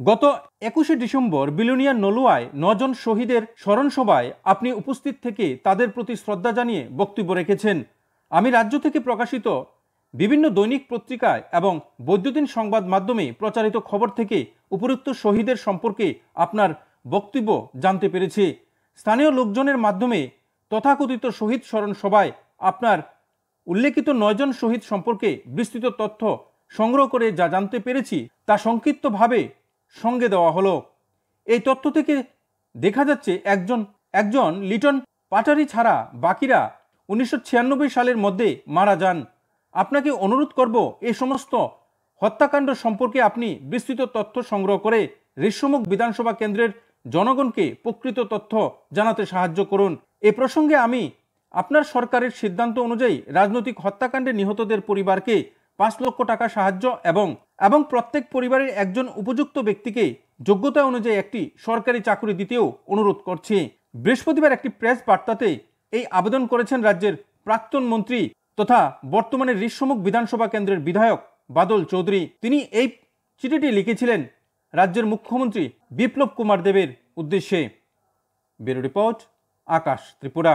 গত একুশে December billionaire নলুয়ায় নজন শহীদের স্মরণসভায় আপনি উপস্থিত থেকে তাদের প্রতি শ্রদ্ধা জানিয়ে বক্তব্য রেখেছেন। আমি রাজ্য থেকে প্রকাশিত বিভিন্ন দৈনিক পত্রিকায় এবং বৈদ্যুতিন সংবাদ মাধ্যমে প্রচারিত খবর থেকে উপরুক্ত শহীদের সম্পর্কে আপনার বক্তব্য জানতে পেরেছি। স্থানীয় লোকজনের মাধ্যমে তথাকথিত শহীদ স্মরণ সভায় আপনার উল্লেখিত নয়জন শহীদ সম্পর্কে বিস্তৃত তথ্য সংগ্রহ করে যা জানতে পেরেছি তা সংক্ষিপ্তভাবে সঙ্গে দেওয়া হলো। এই তথ্য থেকে দেখা যাচ্ছে একজন একজন লিটন পাটারি ছাড়া বাকিরা উনিশশো ছিয়ানব্বই সালের মধ্যে মারা যান। আপনাকে অনুরোধ করব এই সমস্ত হত্যাকাণ্ড সম্পর্কে আপনি বিস্তৃত তথ্য সংগ্রহ করে ঋষ্যমুখ বিধানসভা কেন্দ্রের জনগণকে প্রকৃত তথ্য জানাতে সাহায্য করুন। এ প্রসঙ্গে আমি আপনার সরকারের সিদ্ধান্ত অনুযায়ী রাজনৈতিক হত্যাকাণ্ডে নিহতদের পরিবারকে পাঁচ লক্ষ টাকা সাহায্য এবং এবং প্রত্যেক পরিবারের একজন উপযুক্ত ব্যক্তিকে যোগ্যতা অনুযায়ী একটি সরকারি চাকরি দিতেও অনুরোধ করছি। বৃহস্পতিবার একটি প্রেস বার্তাতে এই আবেদন করেছেন রাজ্যের প্রাক্তন মন্ত্রী তথা বর্তমানে ঋষ্যমুখ বিধানসভা কেন্দ্রের বিধায়ক বাদল চৌধুরী। তিনি এই চিঠিটি লিখেছিলেন রাজ্যের মুখ্যমন্ত্রী বিপ্লব কুমার দেবের উদ্দেশ্যে। Bureau report, Akash Tripura.